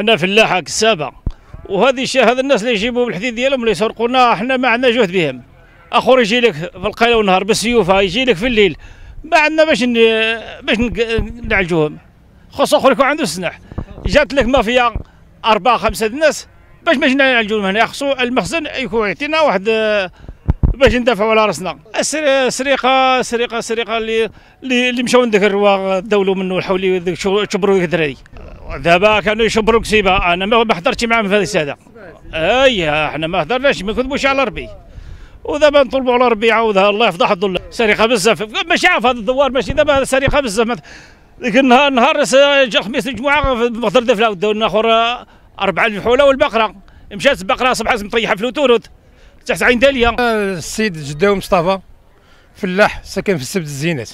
حنا فلاحه كسابه وهذه الشيء هذا الناس اللي يجيبوا بالحديد ديالهم اللي يسرقونا حنا ما عندنا جهد بهم. اخر يجي لك في القيله والنهار بالسيوفه يجي لك في الليل. ما عندنا باش ن... باش نعالجوهم. خص اخر يكون عنده سلاح جات لك مافيا أربعة خمسة الناس باش باش نعالجوهم هنا. خصو المخزن يكون يعطينا واحد باش ندافعوا على راسنا. السر- السرقه السرقه السرقة اللي اللي, مشاو عندك الرواق دولوا منه الحولي شبروا الدراري دابا كانوا يشبروا كسيبه أنا ما حضرتش معاهم في هذه السادة. أي إحنا ما هضرناش ما كذبوش على ربي. ودابا نطلبوا على ربي يعاودها الله يفضح الظل. سرقة بزاف. ماشي عارف هذا الدوار ماشي دابا سرقة بزاف. ذيك النهار نهار جا خميس الجمعة في مقدر دفلة. وداو لنا أخر آه، 4000 حوله والبقرة. مشات البقرة صبحت مطيحه في الوتورود. تحت عين داليا السيد جداوي مصطفى فلاح ساكن في السبت الزينات.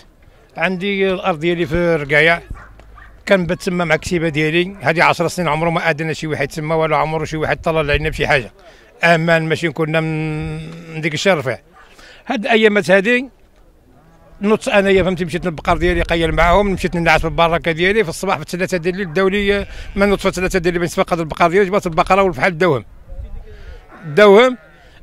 عندي الأرض ديالي في رقايع كان تما مع كتيبة ديالي. هذه 10 سنين عمره ما ادنا شي واحد تما ولا عمره شي واحد طلع علينا بشي حاجة. أمان ماشي كنا من ديك الشرفه هاد الأيامات هذه نط انايا فهمتي مشيت للبقر ديالي قيل معاهم مشيت ننعس بالبركة ديالي. في الصباح في الثلاثة ديال الليل داو لي من نطفى الثلاثة ديال الليل سباقه البقر ديالي جبت البقرة والفحل داوهم داوهم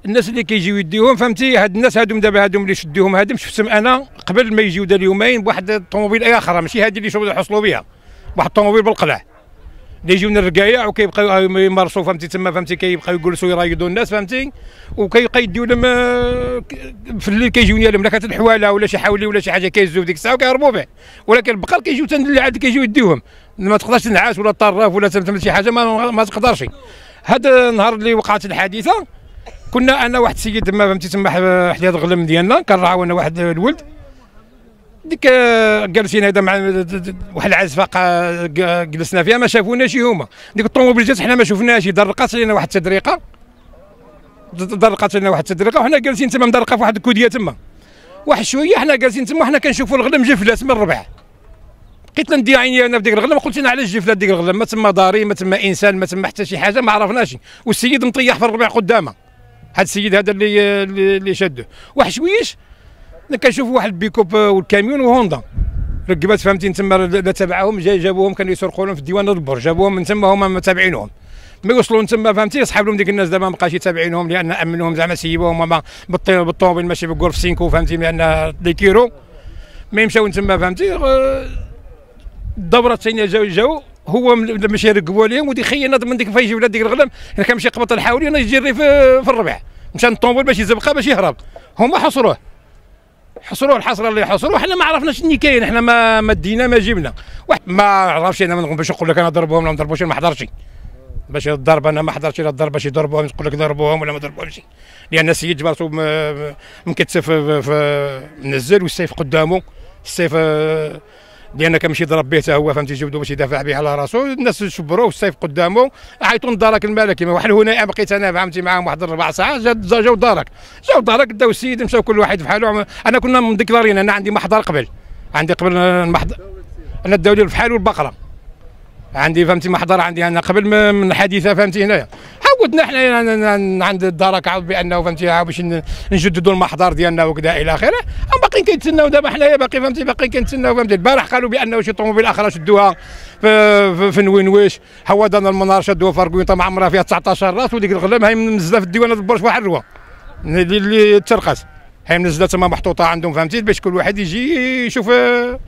الناس اللي كيجيو يديهم فهمتي هاد الناس هادوم دابا هادوم اللي شديهم هادم شفتهم أنا قبل ما يجيو دار يومين بواحد الطوموبيل أخرى ماشي هادي اللي شغل يحصلوا بها واحد الطوموبيل بالقلع اللي يجيو من الرقايع وكيبقاو يمارسوا فهمتي تما فهمتي كيبقاو يجلسوا يرايدوا الناس فهمتي؟ وكيبقى يديو لهم آه، في الليل كيجيو لهم كانت الحوالة ولا شي حولي ولا شي حاجة كيهزوا في ديك الساعة وكيهربوا به ولكن البقر كيجيو تن اللي عاد كيجيو يديوهم. ما تقدرش تنعس ولا طراف ولا تعمل شي حاجة ما, ما تقدرش. هذا النهار اللي وقعت الحادثة كنا أنا واحد السيد تما فهمتي تما حدا الغلم ديالنا كان راعونا واحد الولد. ديك جالسين هذا مع واحد العزفه جلسنا فيها ما شافوناش هما. ديك الطوموبيل جات حنا ما شفناش. درقات لنا واحد التدريقة. درقات لنا واحد التدريقة وحنا جالسين تما مدرقه في واحد الكودية تما. واحد شوية حنا جالسين تما حنا كنشوفوا الغلم جفلات من الربع. بقيت ندي عيني أنا في ديك الغلم قلت أنا علاش جفلات ديك الغلم ما تما داري ما تما إنسان ما تما حتى شي حاجة ما عرفناش. والسيد مطيح في الربع قدامه. هذا السيد هذا اللي اللي شده. واحد شويش كنشوف واحد البيكوب والكاميون وهوندا. ركبات فهمتي تما لا تبعهم جا جابوهم كانوا يسرقوا لهم في الديوان البر جابوهم من تما هما متابعينهم. ما يوصلوا تما فهمتي صحاب لهم ديك الناس دابا ما بقاش يتابعينهم لأن امنوهم زعما سيبوهم ما بالط- بالطوموبيل ماشي بالكور في سينكو فهمتي لأن دي كيلو ما يمشاو تما فهمتي آه، الدورة الثانية جاو جاو هو مشى يركبوا عليهم ودي خينا من ديك فايجي ولا ديك الغلم أنا كنمشي قبط الحاولي أنا يجري في, في الربع مشى الطوموبيل باش يزبقها باش يهرب. هما حصروه. حصروه الحصره اللي حصروه حنا ما عرفناش شنو كاين حنا ما ما دينا ما جبنا. واحد ما عرفش أنا باش نقول لك أنا ضربوهم ولا ما ضربوش ما حضرش باش الضرب أنا ما حضرتش لا الضرب باش يضربوهم نقول لك ضربوهم ولا ما ضربوهمش. لأن السيد جبرته م- مكتف في- في منزل والسيف قدامه. السيف آه، لأن كان مشي ضرب به حتى هو فهمتي جبدو باش يدافع به على راسه. الناس شبروه السيف قدامه. عيطوا لدارك الملكي واحد هنا بقيت أنا فهمتي؟ معاهم واحد ربع جا- جاو دارك. جاو دارك داو السيد مشاو كل واحد في حاله. أنا كنا مديكلارين. أنا عندي محضر قبل. عندي قبل المحضر. أنا داو لي الفحال والبقره عندي فهمتي؟ محضر عندي أنا قبل من الحادثه فهمتي؟ هنايا. عودنا حنا ن- ن- عند الدرك عاود بأنه فهمتي؟ باش نجددوا المحضر ديالنا وكذا إلى آخره. هم باقيين كيتسناو دابا حنايا باقي فهمتي؟ باقيين كنتسناو فهمتي؟ البارح قالوا بأنه شي طوموبيل أخرى شدوها في, في, نوينويش هوادنا المنار شدوها في ركويطه مع عمرها فيها 19 راس وديك الغلام هي منزله في الديوان البرج واحد الروا. اللي اللي ترقص. هي منزله تما محطوطة عندهم فهمتي؟ باش كل واحد يجي يشوف آه،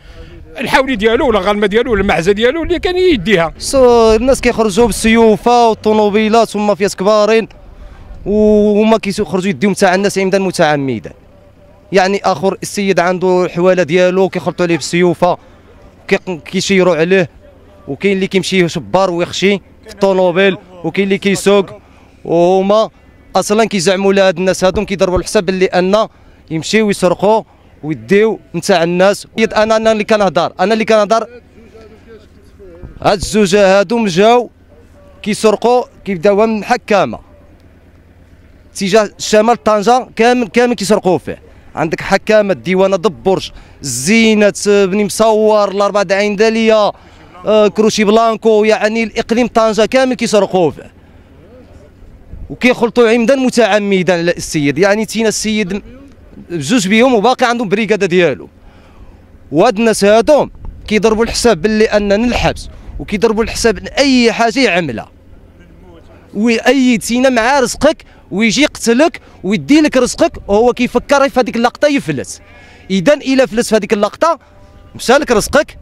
الحولي ديالو ولا الغلمة ديالو ولا المعزة ديالو اللي كان يديها. سو الناس كيخرجوا بالسيوفة والطوموبيلات هما فيات كبارين وهما كيخرجوا يديهم تاع الناس عمدا متعمدا يعني آخر السيد عنده الحواله ديالو كيخلطوا عليه بالسيوفه كي- كيشيروا عليه وكاين اللي كيمشي شبار ويخشي في الطوموبيل وكاين اللي كيسوق وهما أصلا كيزعموا لهاد الناس هادو كيضربوا الحساب باللي أن يمشيو يسرقوا ويديو نتاع الناس. أنا أنا اللي كنهضر أنا اللي كنهضر. هاد الزوجة هادو جاو كيسرقوا كيبداوها من حكامة اتجاه شمال طنجة كامل كامل كيسرقوا فيه. عندك حكامة الديوانة دبرج الزينة بني مصور الأربعة عين دالية آه، كروشي بلانكو يعني الإقليم طنجة كامل كيسرقوا فيه وكيخلطوا عمدا متعمدا على السيد. يعني تينا السيد بجوج بيهم وباقي عندهم بريكاده ديالو. وهاد الناس هادو كيضربوا الحساب باللي أننا الحبس وكيضربوا الحساب اي حاجة يعملها. ويأيد سينا مع رزقك ويجي يقتلك ويدي لك رزقك وهو كيفكر في هذيك اللقطة يفلس. اذا إلى فلس في هذيك اللقطة مشى لك رزقك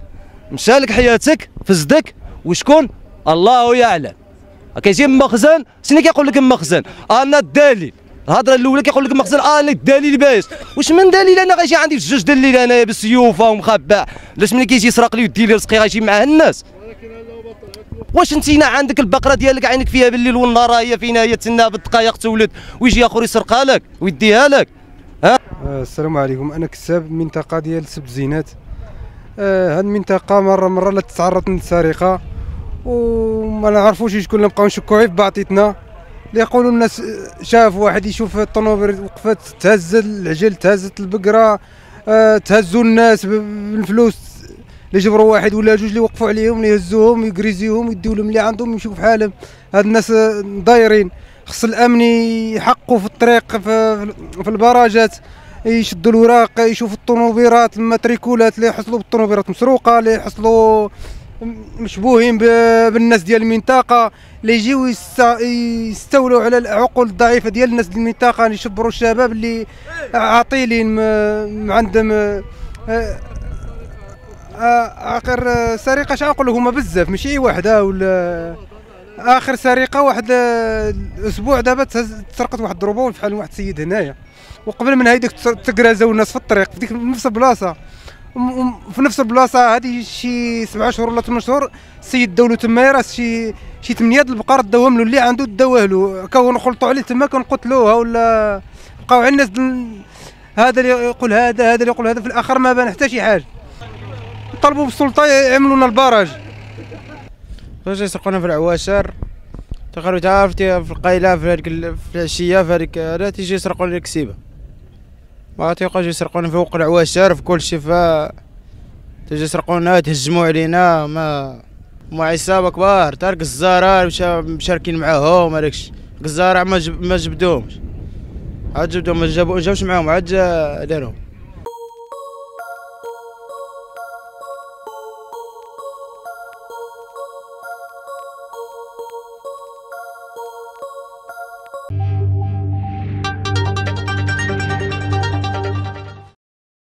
مشى لك حياتك فزدك وشكون؟ الله يعلم. كيجي مخزن شنو كيقول لك مخزن أنا الدليل. الهضرة الأولى كيقول لك مخزن أنا الدليل باش. واش من دليل؟ أنا غيجي عندي في جوج دليل أنايا بالسيوفه ومخبع علاش ملي كيجي يسرق لي ويدي لي رزقي غيجي معاه الناس. واش انتينا عندك البقرة ديالك عينك فيها بالليل والنهار هي فينا هي تسنى بالدقائق تولد ويجي آخر يسرقها لك ويديها لك آه، السلام عليكم. أنا كساب منطقة ديال سبت زينات. آه هاد المنطقة مرة مرة لا تتعرض للسرقة وما نعرفوش شكون اللي نبقاو نشكو في بعضيتنا اللي يقولوا الناس شاف واحد يشوف الطوموبيل وقفت تهز العجل تهزت البقرة آه تهزوا الناس بالفلوس. اللي جبروا واحد ولا جوج اللي وقفوا عليهم يهزوهم يكريزيوهم يديو لهم اللي عندهم يمشيو حالهم هاد الناس دايرين. خص الأمن يحقوا في الطريق في, في البراجات يشدوا الوراق يشوفوا الطوموبيلات الماتريكولات اللي يحصلوا بالطوموبيلات مسروقة اللي يحصلوا مشبوهين بالناس ديال المنطقة اللي يجيو يستولوا على العقول الضعيفة ديال الناس ديال المنطقة يشبروا الشباب اللي عاطلين عندهم آخر سرقة نقول هما بزاف ماشي وحدة ولا آخر سرقة واحد الأسبوع دابا تسرقت واحد الدروبه بحال واحد السيد هنايا. وقبل من هيديك تكرازاو الناس في الطريق في ديك نفس البلاصة. في نفس البلاصة هذه شي سبعة شهور ولا ثمان شهور السيد داولو تما راس شي شي ثمانية د البقر داوهم له اللي عنده داوه له. كانوا نخلطوا عليه تما كنقتلوها ولا بقاو على الناس هذا اللي يقول هذا هذا اللي يقول هذا في الآخر ما بان حتى شي حاجة. طلبوا بالسلطه يعملوا لنا البراج فاش يسرقونا في العواشر. تقريبا تعرفتي في القايلة في هذيك في العشية في هذيك هذا تيجي يسرقوا لنا الكسيبه ما تيبقاوش يسرقونا فوق العواشر في كل شيء ف تيجي يسرقونا تهجموا علينا. ما ما عصابة كبار. تاع الزارة مشاركين معاهم هذاكشي الزارة ما ما جبدوهمش. عاد جبدوهم ما جابوش معاهم عاد داروهم.